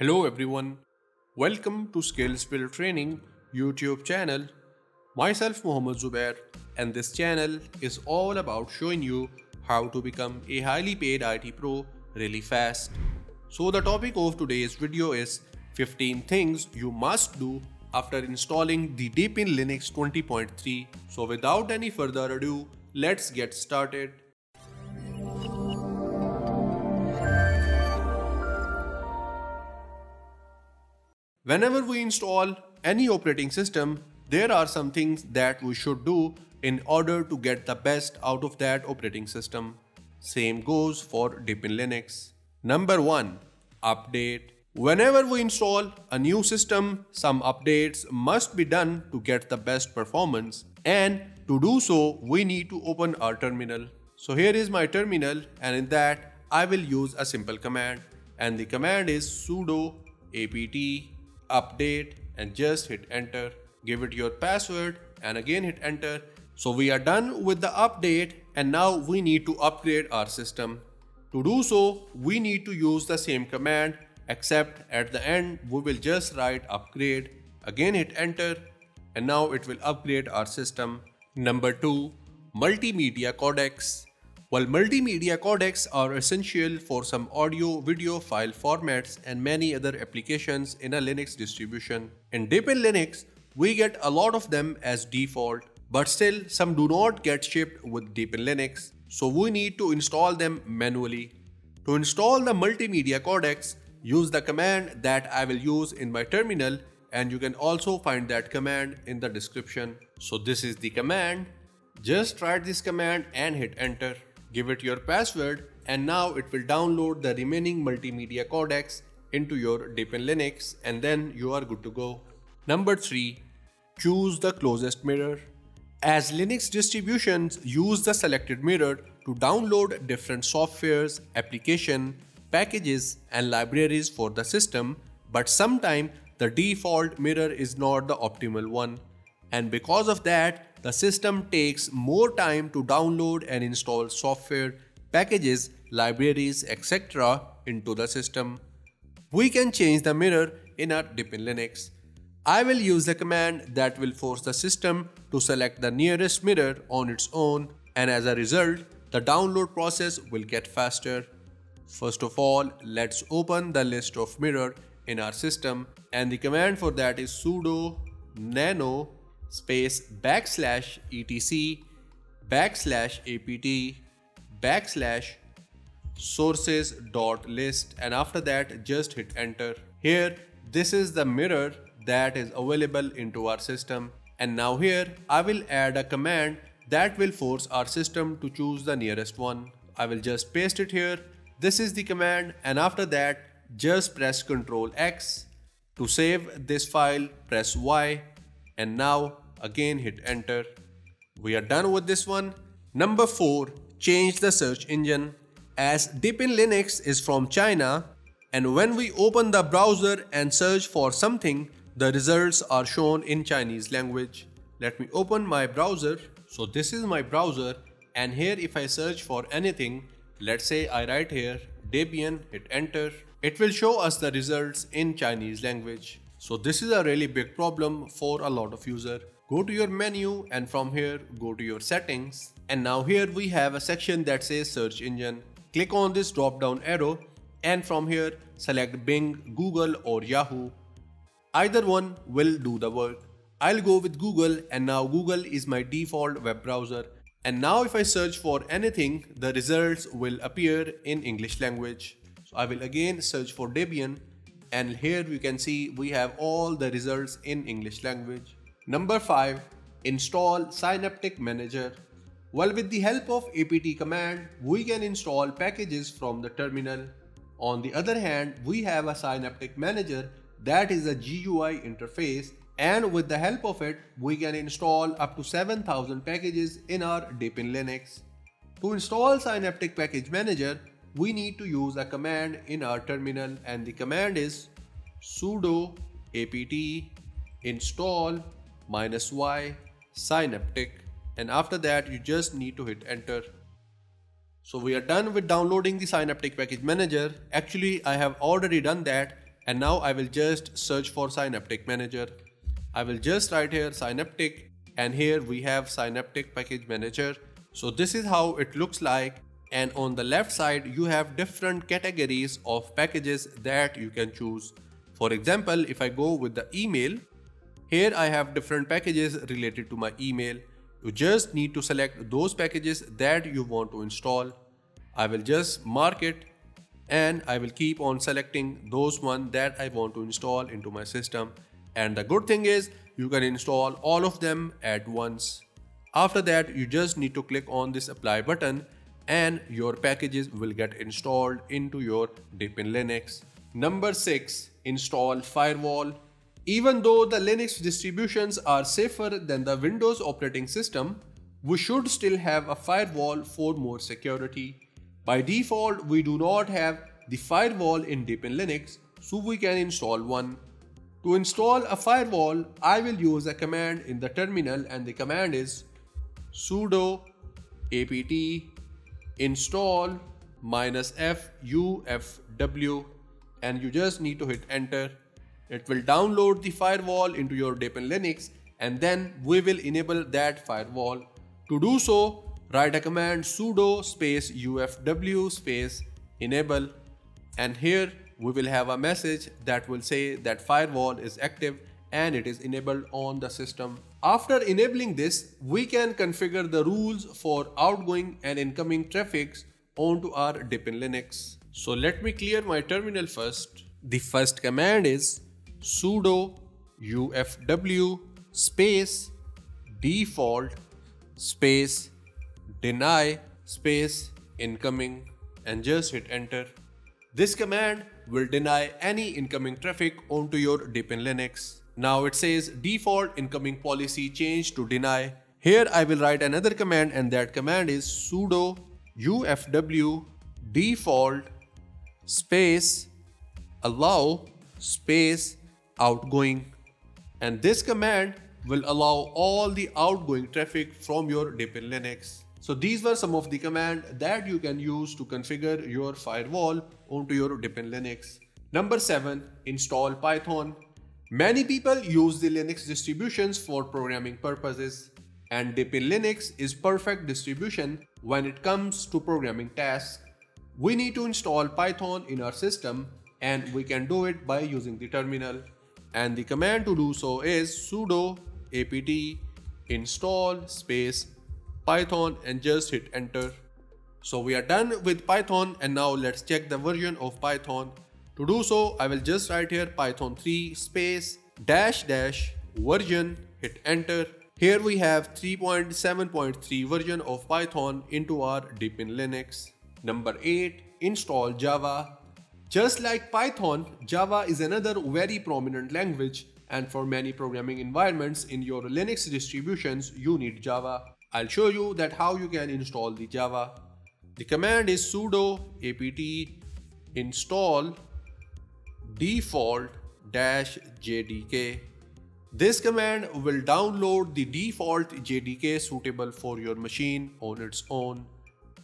Hello everyone. Welcome to Skills Build Training YouTube channel. Myself Mohammad Zubair and this channel is all about showing you how to become a highly paid IT pro really fast. So the topic of today's video is 15 things you must do after installing the Deepin Linux 20.3. So without any further ado, let's get started. Whenever we install any operating system, there are some things that we should do in order to get the best out of that operating system. Same goes for Deepin Linux. Number 1. Update. Whenever we install a new system, some updates must be done to get the best performance. And to do so, we need to open our terminal. So here is my terminal and in that I will use a simple command and the command is sudo apt update and just hit enter. Give it your password and again hit enter. So we are done with the update and now we need to upgrade our system. To do so, we need to use the same command except at the end we will just write upgrade. Again hit enter and now it will upgrade our system. Number 2. Multimedia Codecs while multimedia codecs are essential for some audio video file formats and many other applications in a Linux distribution. In Deepin Linux, we get a lot of them as default, but still some do not get shipped with Deepin Linux, so we need to install them manually. To install the multimedia codecs, use the command that I will use in my terminal and you can also find that command in the description. So this is the command. Just write this command and hit enter. Give it your password and now it will download the remaining multimedia codecs into your Deepin Linux and then you are good to go. Number 3. Choose the closest mirror. As Linux distributions use the selected mirror to download different softwares, application, packages and libraries for the system, but sometimes the default mirror is not the optimal one. And because of that, the system takes more time to download and install software, packages, libraries, etc. into the system. We can change the mirror in our Deepin Linux. I will use the command that will force the system to select the nearest mirror on its own and as a result, the download process will get faster. First of all, let's open the list of mirror in our system and the command for that is sudo nano space backslash etc backslash apt backslash sources dot list. And after that just hit enter. Here this is the mirror that is available into our system. And now here I will add a command that will force our system to choose the nearest one. I will just paste it here. This is the command. And after that just press ctrl X. To save this file press Y. And now again hit enter. We are done with this one. Number 4. Change the search engine. As Deepin Linux is from China and when we open the browser and search for something, the results are shown in Chinese language. Let me open my browser. So this is my browser and here if I search for anything, let's say I write here Debian, hit enter, it will show us the results in Chinese language. So this is a really big problem for a lot of users. Go to your menu and from here go to your settings and now here we have a section that says search engine. Click on this drop down arrow and from here select Bing, Google or Yahoo. Either one will do the work. I'll go with Google and now Google is my default web browser. And now if I search for anything, the results will appear in English language. So I will again search for Debian and here you can see we have all the results in English language. Number 5. Install Synaptic Manager. Well, with the help of apt command, we can install packages from the terminal. On the other hand, we have a Synaptic Manager that is a GUI interface and with the help of it, we can install up to 7000 packages in our Deepin Linux. To install Synaptic Package Manager, we need to use a command in our terminal and the command is sudo apt install minus y synaptic and after that you just need to hit enter. So we are done with downloading the synaptic package manager. Actually I have already done that and now I will just search for Synaptic Manager. I will just write here Synaptic and here we have Synaptic Package Manager. So this is how it looks like and on the left side you have different categories of packages that you can choose. For example, if I go with the email, here I have different packages related to my email. You just need to select those packages that you want to install. I will just mark it and I will keep on selecting those one that I want to install into my system. And the good thing is you can install all of them at once. After that, you just need to click on this apply button and your packages will get installed into your Deepin Linux. Number 6. Install Firewall. Even though the Linux distributions are safer than the Windows operating system, we should still have a firewall for more security. By default, we do not have the firewall in Deepin Linux, so we can install one. To install a firewall, I will use a command in the terminal and the command is sudo apt install minus fufw and you just need to hit enter. It will download the firewall into your Deepin Linux and then we will enable that firewall. To do so, write a command sudo space ufw space enable and here we will have a message that will say that firewall is active and it is enabled on the system. After enabling this, we can configure the rules for outgoing and incoming traffics onto our Deepin Linux. So let me clear my terminal first. The first command is sudo ufw space default space deny space incoming and just hit enter. This command will deny any incoming traffic onto your Deepin Linux. Now it says default incoming policy change to deny. Here I will write another command and that command is sudo ufw default space allow space outgoing and this command will allow all the outgoing traffic from your Deepin Linux. So these were some of the commands that you can use to configure your firewall onto your Deepin Linux. Number 7. Install Python. Many people use the Linux distributions for programming purposes and Deepin Linux is perfect distribution when it comes to programming tasks. We need to install Python in our system and we can do it by using the terminal. And the command to do so is sudo apt install space python and just hit enter. So we are done with Python and now let's check the version of Python. To do so, I will just write here Python 3 space dash dash version, hit enter. Here we have 3.7.3 version of Python into our Deepin Linux. Number 8. Install Java. Just like Python, Java is another very prominent language and for many programming environments in your Linux distributions, you need Java. I'll show you that how you can install the Java. The command is sudo apt install default jdk. This command will download the default JDK suitable for your machine on its own.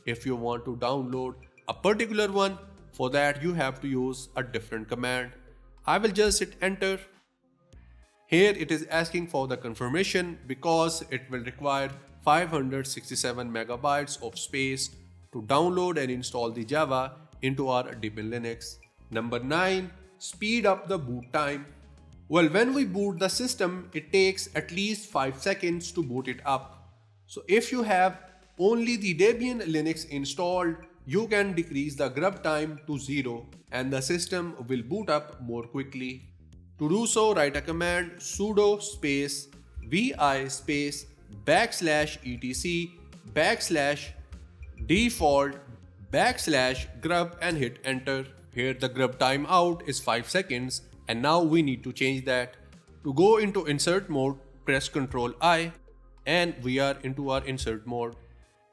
If you want to download a particular one, for that you have to use a different command. I will just hit enter. Here it is asking for the confirmation because it will require 567 megabytes of space to download and install the Java into our Deepin Linux. Number 9. Speed up the boot time. Well, when we boot the system, it takes at least 5 seconds to boot it up. So if you have only the Debian Linux installed, you can decrease the grub time to 0 and the system will boot up more quickly. To do so, write a command sudo space vi space backslash etc backslash default backslash grub and hit enter. Here the grub timeout is 5 seconds and now we need to change that. To go into insert mode, press Ctrl I and we are into our insert mode.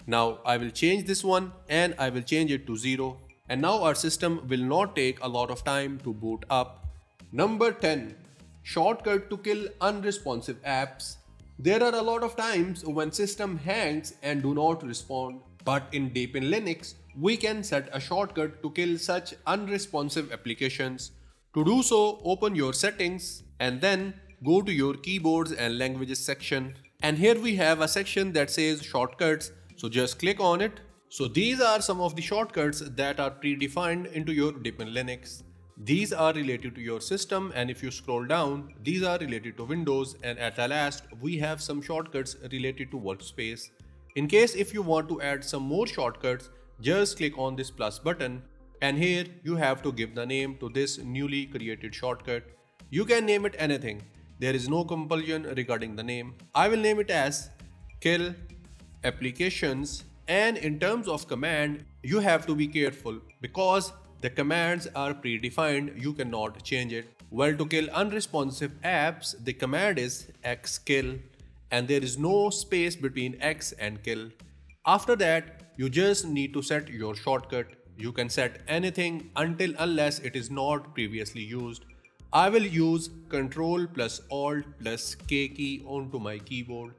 Now I will change this one and I will change it to 0 and now our system will not take a lot of time to boot up. Number 10. Shortcut to kill unresponsive apps. There are a lot of times when system hangs and do not respond. But in Deepin Linux, we can set a shortcut to kill such unresponsive applications. To do so, open your settings and then go to your keyboards and languages section. And here we have a section that says shortcuts. So just click on it. So these are some of the shortcuts that are predefined into your Deepin Linux. These are related to your system and if you scroll down, these are related to Windows and at the last, we have some shortcuts related to workspace. In case if you want to add some more shortcuts, just click on this plus button and here you have to give the name to this newly created shortcut. You can name it anything. There is no compulsion regarding the name. I will name it as kill applications and in terms of command you have to be careful because the commands are predefined you cannot change it. Well to kill unresponsive apps the command is xkill and there is no space between x and kill. After that you just need to set your shortcut you can set anything until unless it is not previously used. I will use Ctrl plus Alt plus K key onto my keyboard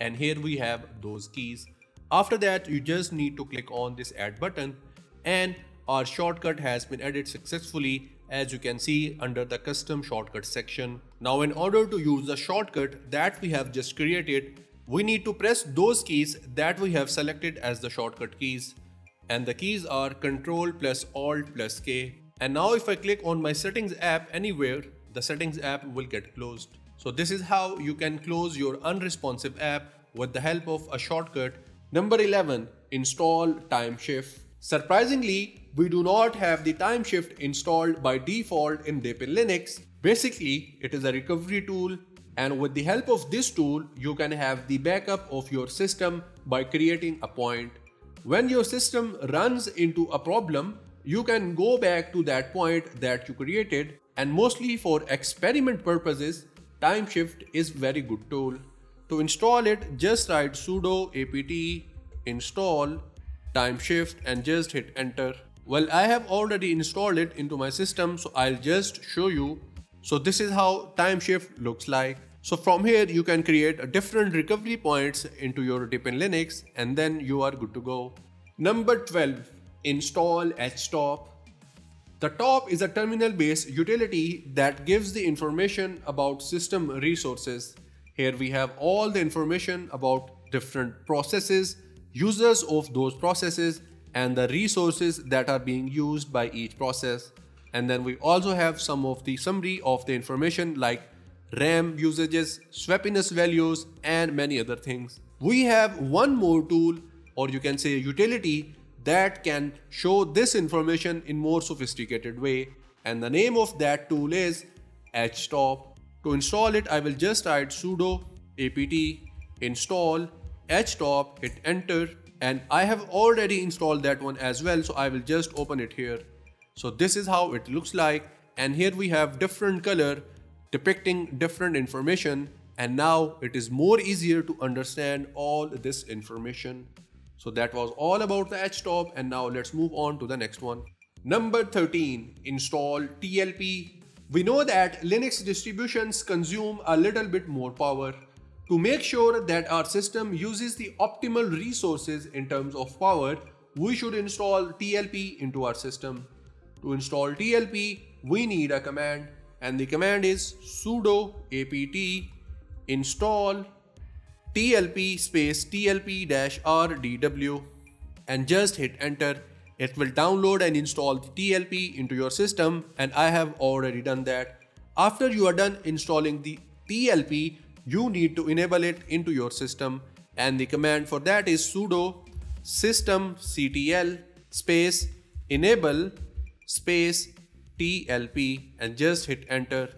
and here we have those keys. After that you just need to click on this add button and our shortcut has been added successfully as you can see under the custom shortcut section. Now in order to use the shortcut that we have just created, we need to press those keys that we have selected as the shortcut keys and the keys are Ctrl plus Alt plus K. And now if I click on my settings app anywhere, the settings app will get closed. So this is how you can close your unresponsive app with the help of a shortcut. Number 11, install Timeshift. Surprisingly, we do not have the Timeshift installed by default in Deepin Linux. Basically, it is a recovery tool and with the help of this tool, you can have the backup of your system by creating a point. When your system runs into a problem, you can go back to that point that you created and mostly for experiment purposes, Timeshift is very good tool. To install it, just write sudo apt install timeshift and just hit enter. Well, I have already installed it into my system, so I'll just show you. So this is how timeshift looks like. So from here you can create different recovery points into your Deepin Linux and then you are good to go. Number 12. Install htop. The top is a terminal based utility that gives the information about system resources. Here we have all the information about different processes, users of those processes and the resources that are being used by each process. And then we also have some of the summary of the information like RAM usages, swappiness values, and many other things. We have one more tool or you can say utility that can show this information in more sophisticated way and the name of that tool is htop. To install it I will just write sudo apt install htop hit enter and I have already installed that one as well so I will just open it here. So this is how it looks like and here we have different color depicting different information and now it is more easier to understand all this information. So that was all about the htop and now let's move on to the next one. Number 13, install TLP. We know that Linux distributions consume a little bit more power. To make sure that our system uses the optimal resources in terms of power, we should install TLP into our system. To install TLP, we need a command and the command is sudo apt install tlp space tlp-rdw and just hit enter. It will download and install the TLP into your system and I have already done that. After you are done installing the TLP, you need to enable it into your system and the command for that is sudo systemctl space enable space TLP and just hit enter.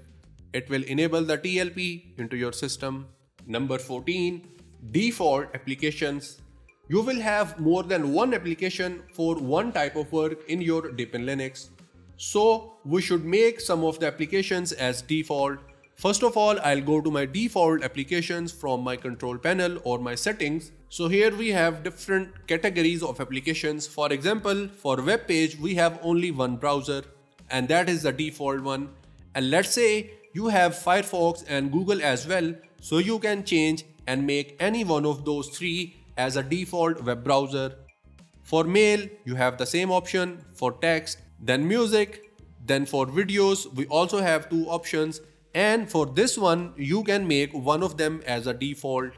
It will enable the TLP into your system. Number 14, default applications. You will have more than one application for one type of work in your Deepin Linux. So we should make some of the applications as default. First of all, I'll go to my default applications from my control panel or my settings. So here we have different categories of applications. For example, for web page, we have only one browser and that is the default one. And let's say you have Firefox and Google as well, so you can change and make any one of those three as a default web browser. For mail, you have the same option for text, then music, Then for videos, we also have two options. And for this one, you can make one of them as a default.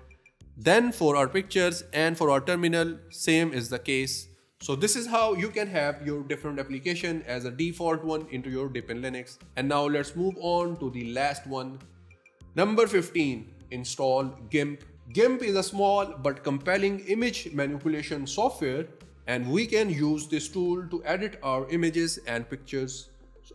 Then for our pictures and for our terminal, same is the case. So this is how you can have your different application as a default one into your Deepin Linux. And now let's move on to the last one. Number 15, install GIMP. GIMP is a small but compelling image manipulation software and we can use this tool to edit our images and pictures.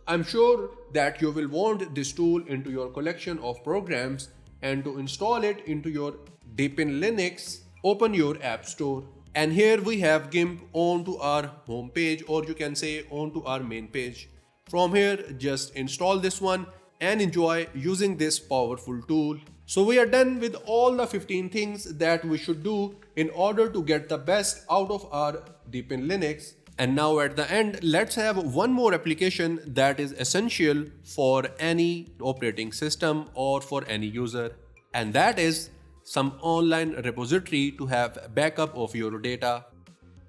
I'm sure that you will want this tool into your collection of programs and to install it into your Deepin Linux, open your app store. And here we have GIMP onto our home page or you can say onto our main page. From here, just install this one and enjoy using this powerful tool. So we are done with all the 15 things that we should do in order to get the best out of our Deepin Linux. And now at the end, let's have one more application that is essential for any operating system or for any user. And that is some online repository to have backup of your data.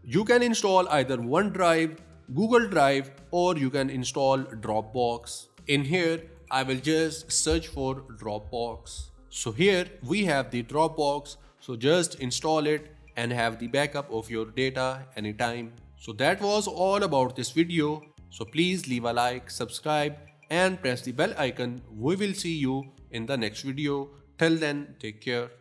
You can install either OneDrive, Google Drive, or you can install Dropbox. In here, I will just search for Dropbox. So here we have the Dropbox. So just install it and have the backup of your data anytime. So that was all about this video. So please leave a like, subscribe and press the bell icon. We will see you in the next video. Till then, take care.